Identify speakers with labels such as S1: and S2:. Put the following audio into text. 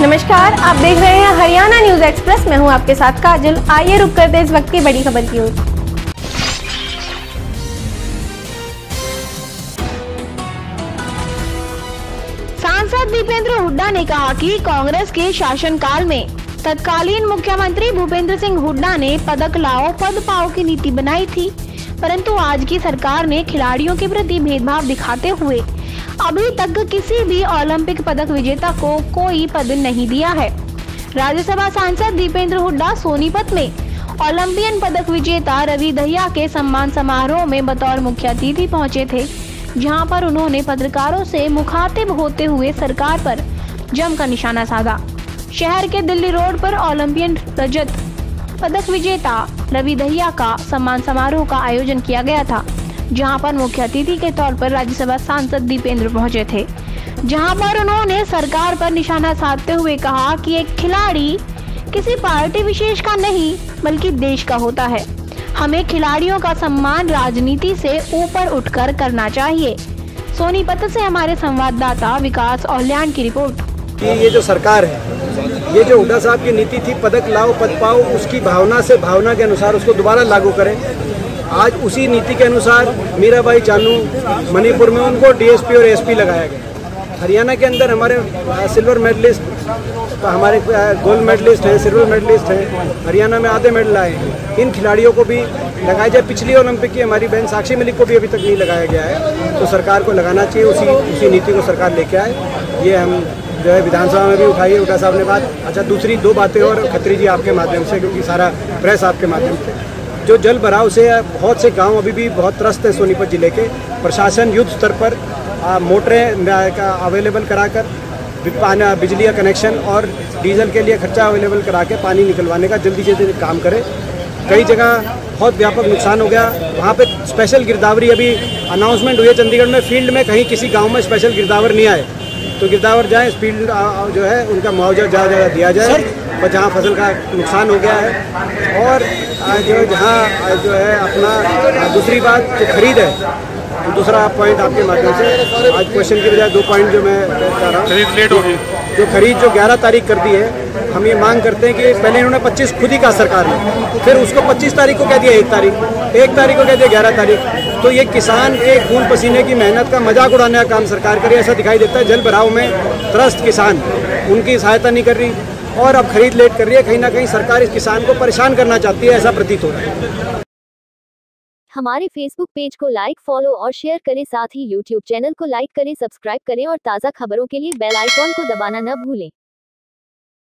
S1: नमस्कार, आप देख रहे हैं हरियाणा न्यूज़ एक्सप्रेस। मैं हूँ आपके साथ काजल। आइए रुक करते इस वक्त की बड़ी खबर की ओर। सांसद दीपेंद्र हुड्डा ने कहा कि कांग्रेस के शासनकाल में तत्कालीन मुख्यमंत्री भूपेंद्र सिंह हुड्डा ने पदक लाओ, पद पाओ की नीति बनाई थी, परंतु आज की सरकार ने खिलाड़ियों के प्रति भेदभाव दिखाते हुए अभी तक किसी भी ओलंपिक पदक विजेता को कोई पद नहीं दिया है। राज्यसभा सांसद दीपेंद्र हुड्डा सोनीपत में ओलंपियन पदक विजेता रवि दहिया के सम्मान समारोह में बतौर मुख्य अतिथि पहुँचे थे, जहाँ पर उन्होंने पत्रकारों से मुखातिब होते हुए सरकार पर जमकर निशाना साधा। शहर के दिल्ली रोड पर ओलंपियन रजत पदक विजेता रवि दहिया का सम्मान समारोह का आयोजन किया गया था। जहाँ पर मुख्य अतिथि के तौर पर राज्यसभा सांसद दीपेंद्र पहुँचे थे, जहाँ पर उन्होंने सरकार पर निशाना साधते हुए कहा कि एक खिलाड़ी किसी पार्टी विशेष का नहीं, बल्कि देश का होता है। हमें खिलाड़ियों का सम्मान राजनीति से ऊपर उठकर करना चाहिए। सोनीपत से हमारे संवाददाता विकास औल्यान की रिपोर्ट।
S2: कि ये जो सरकार है, ये जो हुड्डा साहब की नीति थी, पदक लाओ, पद पाओ, उसकी भावना से, भावना के अनुसार उसको दोबारा लागू करें। आज उसी नीति के अनुसार मीरा मीराबाई चानू मणिपुर में उनको डीएसपी और एसपी लगाया गया। हरियाणा के अंदर हमारे सिल्वर मेडलिस्ट तो हमारे गोल्ड मेडलिस्ट हैं, सिल्वर मेडलिस्ट हैं, हरियाणा में आधे मेडल आए हैं। इन खिलाड़ियों को भी लगाया जाए। पिछली ओलंपिक की हमारी बहन साक्षी मलिक को भी अभी तक नहीं लगाया गया है। तो सरकार को लगाना चाहिए, उसी उसी नीति को सरकार लेके आए। ये हम जो है विधानसभा में भी उठाई है। उठा साहब ने बात अच्छा दूसरी दो बातें और खत्री जी आपके माध्यम से, क्योंकि सारा प्रेस आपके माध्यम से। जो जल भराव से बहुत से गाँव अभी भी बहुत त्रस्त हैं सोनीपत ज़िले के, प्रशासन युद्ध स्तर पर मोटरें अवेलेबल कराकर पानी, बिजली का कनेक्शन और डीजल के लिए खर्चा अवेलेबल करा के पानी निकलवाने का जल्दी से जल्दी काम करे। कई जगह बहुत व्यापक नुकसान हो गया। वहाँ पे स्पेशल गिरदावरी अभी अनाउंसमेंट हुई है, चंडीगढ़ में फ़ील्ड में कहीं किसी गाँव में स्पेशल गिरदावर नहीं आए। तो गिरदावर जाए स्पीड जो है उनका मुआवजा ज़्यादा ज़्यादा दिया जाए। और जहाँ फ़सल का नुकसान हो गया है और जो जहाँ जो है अपना दूसरी बात जो खरीद है तो दूसरा पॉइंट आपके माध्यम से आज क्वेश्चन की बजाय दो पॉइंट जो मैं चाह रहा हूँ। लेट हो गई। जो खरीद जो 11 तारीख कर दी है हम ये मांग करते हैं कि पहले इन्होंने 25 खुद ही कहा सरकार ने फिर उसको 25 तारीख को कह दिया एक तारीख। एक तारीख को कह दिया ग्यारह तारीख। तो ये किसान के खून पसीने की मेहनत का मज़ाक उड़ाने का काम सरकार करे ऐसा दिखाई देता है। जल भराव में त्रस्त किसान, उनकी सहायता नहीं कर रही और अब खरीद लेट कर रही है। कहीं ना कहीं सरकार इस किसान को परेशान करना चाहती है, ऐसा प्रतीत हो रहा है।
S3: हमारे फेसबुक पेज को लाइक फॉलो और शेयर करें। साथ ही यूट्यूब चैनल को लाइक करें सब्सक्राइब करें और ताज़ा खबरों के लिए बेल आइकॉन को दबाना न भूलें।